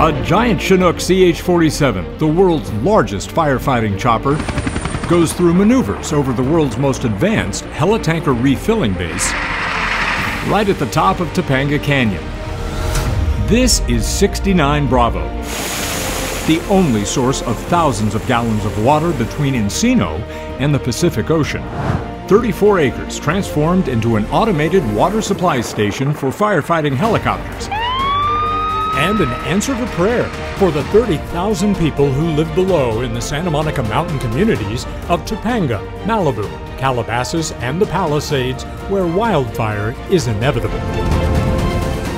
A giant Chinook CH 47, the world's largest firefighting chopper, goes through maneuvers over the world's most advanced helitanker refilling base right at the top of Topanga Canyon. This is 69 Bravo, the only source of thousands of gallons of water between Encino and the Pacific Ocean. 34 acres transformed into an automated water supply station for firefighting helicopters and an answer to prayer for the 30,000 people who live below in the Santa Monica mountain communities of Topanga, Malibu, Calabasas, and the Palisades, where wildfire is inevitable.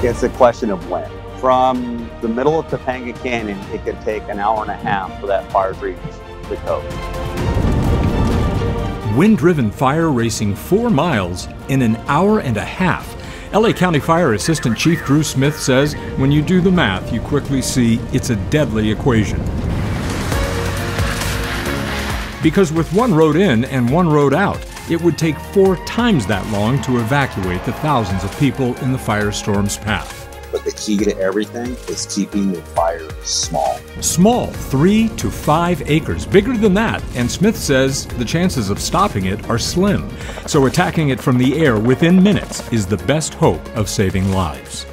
It's a question of when. From the middle of Topanga Canyon, it could take an hour and a half for that fire to reach the coast. Wind driven fire racing four miles in an hour and a half LA County Fire Assistant Chief Drew Smith says when you do the math, you quickly see it's a deadly equation. Because with one road in and one road out, it would take four times that long to evacuate the thousands of people in the firestorm's path. The key to everything is keeping the fire small. Small, three to five acres. Bigger than that, and Smith says the chances of stopping it are slim. So attacking it from the air within minutes is the best hope of saving lives.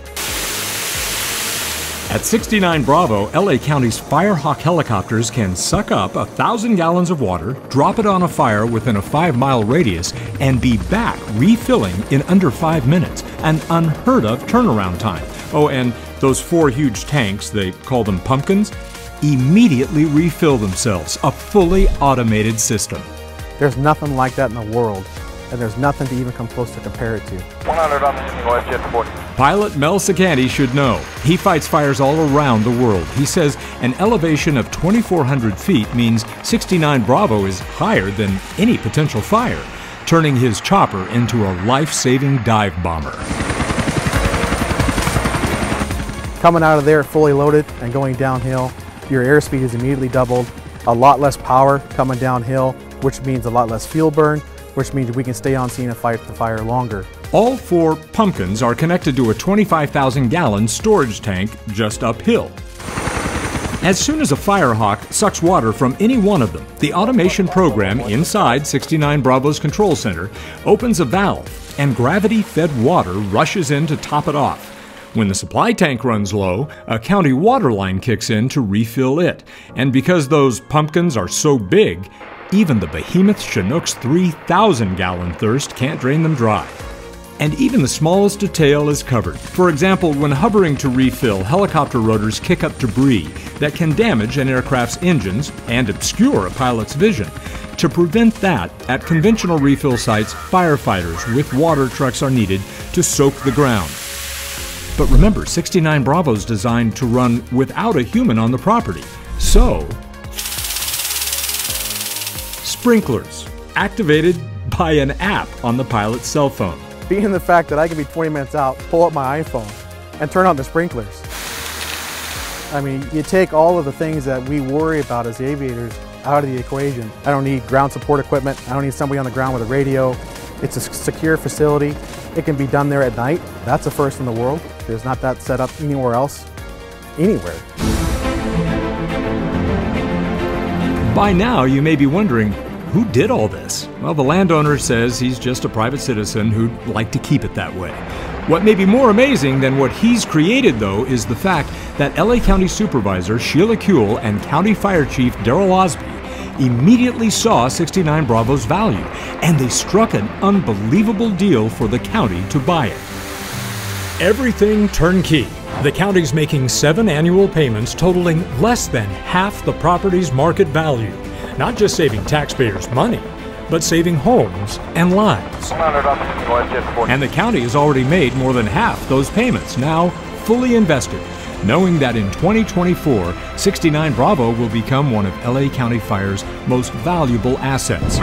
At 69 Bravo, LA County's Firehawk helicopters can suck up a thousand gallons of water, drop it on a fire within a five mile radius, and be back refilling in under five minutes, an unheard of turnaround time. Oh, and those four huge tanks, they call them pumpkins, immediately refill themselves, a fully automated system. There's nothing like that in the world, and there's nothing to even come close to compare it to. 100 on the jet 40. Pilot Mel Sicanti should know. He fights fires all around the world. He says an elevation of 2,400 feet means 69 Bravo is higher than any potential fire, turning his chopper into a life saving dive bomber. Coming out of there fully loaded and going downhill, your airspeed is immediately doubled, a lot less power coming downhill, which means a lot less fuel burn, which means we can stay on scene and fight the fire longer. All four pumpkins are connected to a 25,000 gallon storage tank just uphill. As soon as a Firehawk sucks water from any one of them, the automation program inside 69 Bravo's control center opens a valve and gravity fed water rushes in to top it off. When the supply tank runs low, a county water line kicks in to refill it. And because those pumpkins are so big, even the behemoth Chinook's 3,000 gallon thirst can't drain them dry. And even the smallest detail is covered. For example, when hovering to refill, helicopter rotors kick up debris that can damage an aircraft's engines and obscure a pilot's vision. To prevent that, at conventional refill sites, firefighters with water trucks are needed to soak the ground. But remember, 69 Bravo's designed to run without a human on the property. So, sprinklers, activated by an app on the pilot's cell phone. Being the fact that I can be 20 minutes out, pull up my iPhone, and turn on the sprinklers. I mean, you take all of the things that we worry about as aviators out of the equation. I don't need ground support equipment. I don't need somebody on the ground with a radio. It's a secure facility. It can be done there at night. That's a first in the world. There's not that set up anywhere else, anywhere. By now, you may be wondering who did all this? Well, the landowner says he's just a private citizen who'd like to keep it that way. What may be more amazing than what he's created, though, is the fact that LA County Supervisor Sheila Kuehl and County Fire Chief Daryl Osby immediately saw 69 Bravo's value, and they struck an unbelievable deal for the county to buy it. Everything turnkey. The county's making seven annual payments totaling less than half the property's market value. Not just saving taxpayers money, but saving homes and lives. 100 on the west jet 40. And the county has already made more than half those payments, now fully invested, knowing that in 2024, 69 Bravo will become one of LA County Fire's most valuable assets.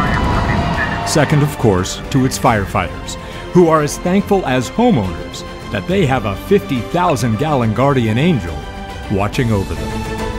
Second, of course, to its firefighters, who are as thankful as homeowners that they have a 50,000 gallon guardian angel watching over them.